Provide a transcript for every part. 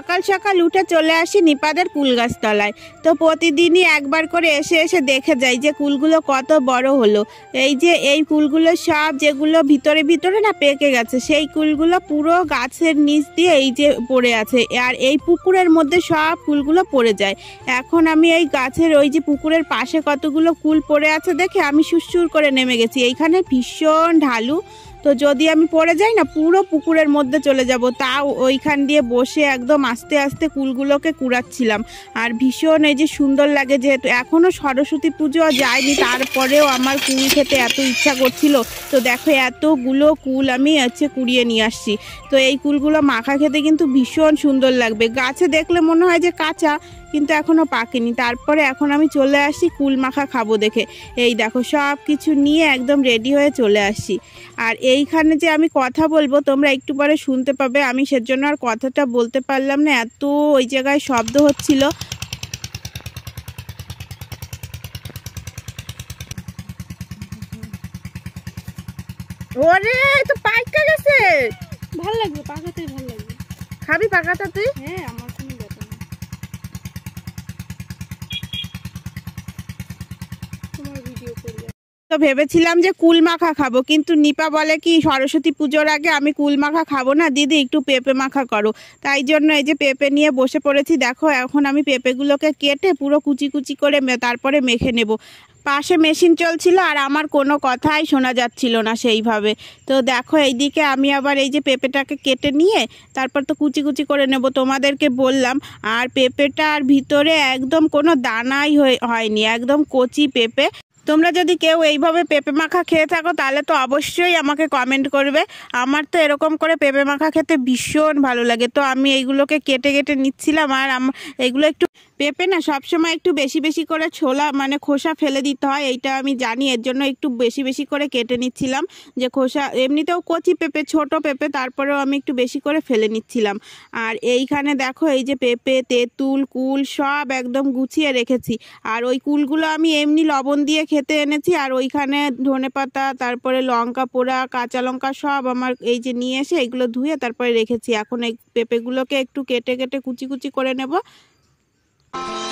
সকাল সকাল উঠে চলে আসি নিপাদের কুল গাছতলায় তো প্রতিদিনই একবার করে এসে এসে দেখে যাই যে কুলগুলো কত বড় হলো। এই যে এই কুলগুলো সব যেগুলো ভিতরে ভিতরে না পেকে গেছে, সেই কুলগুলো পুরো গাছের নিচ দিয়ে এই যে পড়ে আছে। আর এই পুকুরের মধ্যে সব কুলগুলো পড়ে যায়। এখন আমি এই গাছের ওই যে পুকুরের পাশে কতগুলো কুল পড়ে আছে দেখে আমি সুরসুর করে নেমে গেছি। এইখানে ভীষণ ঢালু। তো যদি আমি পড়ে যাই না, পুরো পুকুরের মধ্যে চলে যাব। তাও ওইখান দিয়ে বসে একদম আস্তে আস্তে কুলগুলোকে কুড়াচ্ছিলাম। আর ভীষণ এই যে সুন্দর লাগে যেহেতু এখনও সরস্বতী পুজো যায়নি তারপরেও আমার কুল খেতে এত ইচ্ছা করছিল। তো দেখো এতগুলো কুল আমি হচ্ছে কুড়িয়ে নিয়ে আসছি। তো এই কুলগুলো মাখা খেতে কিন্তু ভীষণ সুন্দর লাগবে। গাছে দেখলে মনে হয় যে কাঁচা, কিন্তু এখনও পাকেনি। তারপরে এখন আমি চলে আসি কুল মাখা খাব দেখে। এই দেখো সব কিছু নিয়ে একদম রেডি হয়ে চলে আসি। আর এইখানে যে আমি কথা বলব তোমরা একটু পরে শুনতে পাবে। আমি সেজন্য আর কথাটা বলতে পারলাম না এত ওই জায়গায় শব্দ হচ্ছিল। ওরে তো পাইকা গেছে। ভালো লাগবে পাকাতেই ভালো লাগবে খাবি পাকাটা তুই? হ্যাঁ আমার কোনো ব্যাপার না তোমার ভিডিও করি তো ভেবেছিলাম যে কুল মাখা খাব, কিন্তু নিপা বলে কি, সরস্বতী পুজোর আগে আমি কুল মাখা খাব না? দিদি, একটু পেঁপে মাখা করো। তাই জন্য এই যে পেঁপে নিয়ে বসে পড়েছি, দেখো এখন আমি পেঁপেগুলোকে কেটে পুরো কুচি কুচি করে তারপরে মেখে নেব। পাশে মেশিন চলছিল আর আমার কোনো কথাই শোনা যাচ্ছিল না সেইভাবে। তো দেখো এইদিকে আমি আবার এই যে পেঁপেটাকে কেটে নিয়ে, তারপর তো কুচি কুচি করে নেব, তোমাদেরকে বললাম। আর পেঁপেটার ভিতরে একদম কোনো দানাই হয়ে- হয়নি, একদম কচি পেঁপে। তোমরা যদি কেউ এইভাবে পেঁপে মাখা খেয়ে থাকো, তাহলে তো অবশ্যই আমাকে কমেন্ট করবে। আমার তো এরকম করে পেঁপে মাখা খেতে ভীষণ ভালো লাগে। তো আমি এইগুলোকে কেটে কেটে নিচ্ছিলাম আর এইগুলো একটু পেঁপে না সবসময় একটু বেশি বেশি করে ছোলা মানে খোসা ফেলে দিতে হয়। এইটা আমি জানি, এর জন্য একটু বেশি বেশি করে কেটে নিচ্ছিলাম। যে খোসা, এমনিতেও কচি পেঁপে, ছোট পেঁপে, তারপরেও আমি একটু বেশি করে ফেলে নিচ্ছিলাম। আর এইখানে দেখো, এই যে পেঁপে, তেঁতুল, কুল সব একদম গুছিয়ে রেখেছি। আর ওই কুলগুলো আমি এমনি লবণ দিয়ে খেতে এনেছি। আর ওইখানে ধনেপাতা তারপরে লঙ্কা পোড়া, কাঁচা লঙ্কা সব আমার এই যে নিয়ে এসে এগুলো ধুয়ে তারপরে রেখেছি। এখন এই পেঁপেগুলোকে একটু কেটে কেটে কুচি কুচি করে নেব। এই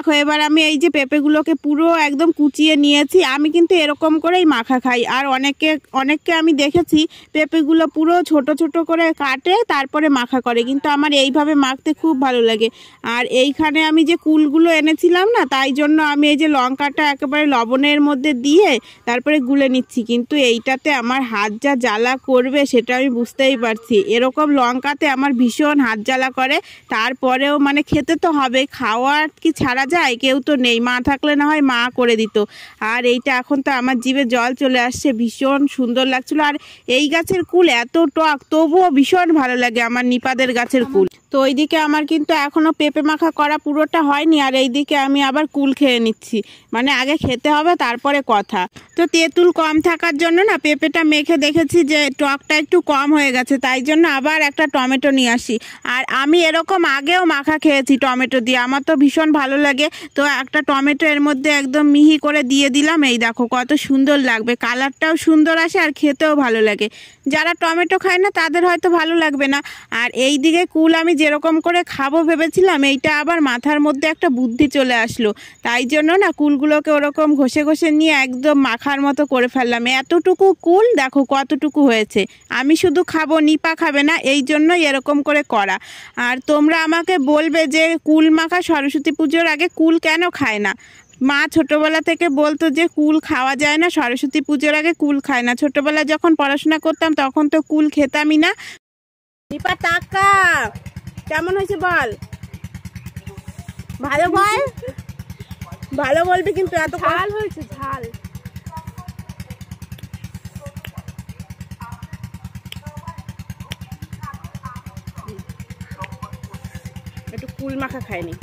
দেখো, এবার আমি এই যে পেঁপেগুলোকে পুরো একদম কুচিয়ে নিয়েছি। আমি কিন্তু এরকম করেই মাখা খাই। আর অনেকে, অনেককে আমি দেখেছি পেঁপেগুলো পুরো ছোট ছোট করে কাটে, তারপরে মাখা করে। কিন্তু আমার এইভাবে মাখতে খুব ভালো লাগে। আর এইখানে আমি যে কুলগুলো এনেছিলাম না, তাই জন্য আমি এই যে লঙ্কাটা একেবারে লবণের মধ্যে দিয়ে তারপরে গুলে নিচ্ছি। কিন্তু এইটাতে আমার হাত যা জ্বালা করবে, সেটা আমি বুঝতেই পারছি। এরকম লঙ্কাতে আমার ভীষণ হাত জ্বালা করে। তারপরেও মানে খেতে তো হবে খাওয়ার কি ছাড়া যায়, কেউ তো নেই। মা থাকলে না হয় মা করে দিত। আর এইটা এখন তো আমার জীবে জল চলে আসছে, ভীষণ সুন্দর লাগছিল। আর এই গাছের কুল এত টক, তবুও ভীষণ ভালো লাগে আমার নিপাদের গাছের কুল। তো ওইদিকে আমার কিন্তু এখনও পেঁপে মাখা করা পুরোটা হয়নি, আর এইদিকে আমি আবার কুল খেয়ে নিচ্ছি। মানে আগে খেতে হবে, তারপরে কথা। তো তেঁতুল কম থাকার জন্য না পেঁপেটা মেখে দেখেছি যে টকটা একটু কম হয়ে গেছে, তাই জন্য আবার একটা টমেটো নিয়ে আসি। আর আমি এরকম আগেও মাখা খেয়েছি টমেটো দিয়ে, আমার তো ভীষণ ভালো লাগে। তো একটা টমেটো এর মধ্যে একদম মিহি করে দিয়ে দিলাম, এই দেখো কত সুন্দর লাগবে। কালারটাও সুন্দর আসে আর খেতেও ভালো লাগে। যারা টমেটো খায় না, তাদের হয়তো ভালো লাগবে না। আর এই দিকে কুল আমি যেরকম করে খাব ভেবেছিলাম, এইটা আবার মাথার মধ্যে একটা বুদ্ধি চলে আসলো। তাই জন্য না কুলগুলোকে ওরকম ঘষে ঘষে নিয়ে একদম মাখার মতো করে ফেললাম। এতটুকু কুল, দেখো কতটুকু হয়েছে। আমি শুধু খাব, নিপা খাবে না, এই জন্যই এরকম করে করা। আর তোমরা আমাকে বলবে যে কুল মাখা সরস্বতী পুজোর আগে কুল কেন খায় না? মা ছোটবেলা থেকে বলতো যে কুল খাওয়া যায় না সরস্বতী পুজোর আগে কুল খায় না। ছোটবেলায় যখন পড়াশোনা করতাম তখন তো কুল খেতামই না। দীপা টাকা। কেমন হয়েছে বল? ভালো বল? ভালো বলবি কিন্তু এত ঝাল হয়েছে ঝাল। একটু কুল মাখা খায়নি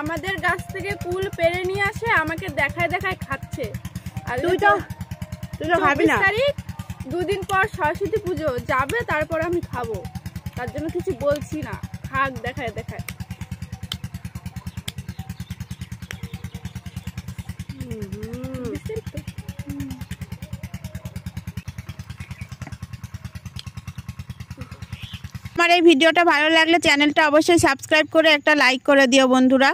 আমাদের গাছ থেকে কুল পেরে নিয়ে আসে আমাকে দেখায় দেখায় খাচ্ছে। আর তুই তো তুই তো খাবি না। তারিখ দুদিন পর সরস্বতী পুজো যাবে তারপর আমি খাব। তার জন্য কিছু বলছি না। খাক দেখায় দেখায় তো? আমার এই ভিডিওটা ভালো লাগলে চ্যানেলটা অবশ্যই সাবস্ক্রাইব করে একটা লাইক করে দিও বন্ধুরা।